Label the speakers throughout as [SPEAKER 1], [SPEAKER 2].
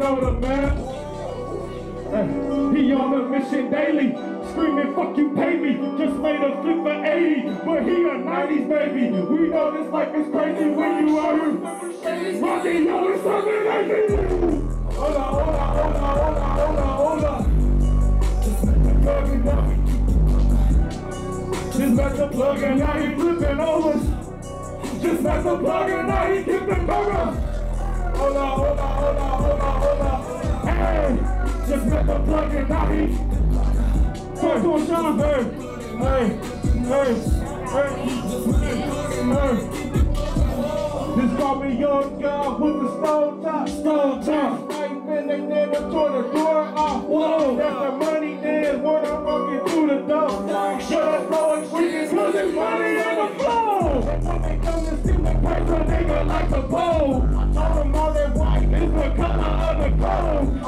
[SPEAKER 1] shoulder, man. He on a mission daily, screaming, fuck you, pay me. Just made a flip for 80, but he a 90s baby. We know this life is crazy when you are here. Rocky, yo, it's something like. Hold on, hold on, hold on, hold on, hold on, hold on. Just make the plug and now he flipping over. Just make the plug and now he tipping burger. Hold on, hold on, hold on, hold on, hold on. Hey. Just met the plug and now he Talk to him, Shaun. Hey, hey, hey, hey, hey. This call me young guy with the stone top, stone top. Right they never tore the door off. Whoa, that's the money then when I'm walking through the door. Yeah, that's blowing freaking cause there's money on the floor. When they come to see me, paper, they go like a pole.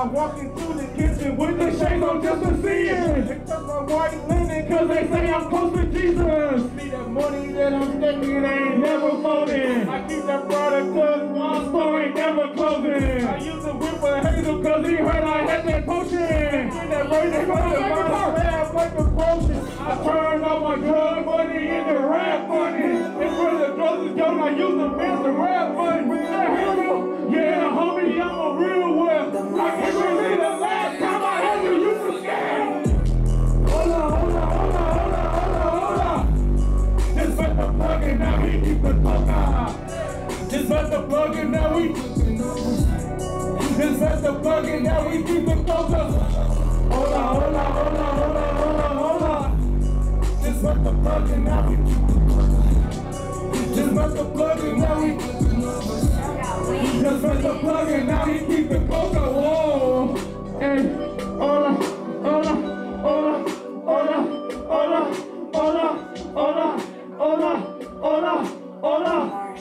[SPEAKER 1] I'm walking through the kitchen with the shades on just to see it. They took my white linen cause they say I'm close to Jesus. See that money that I'm stacking ain't never folding. I keep that product cause my store ain't never closing. I use a whip for Hazel cause he heard I had that potion. That race they got the slab like a potion. I turned all my drug money motherfucker, now we This motherfucker, now we keep it closer Hold on, hold on, hold on, hold on, hold on, hold on. This motherfucker, now we keep it closer This motherfucker, now we This now we keep it closer, whoa. Hey.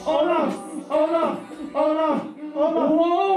[SPEAKER 1] Olaf! Olaf! Olaf! Olaf!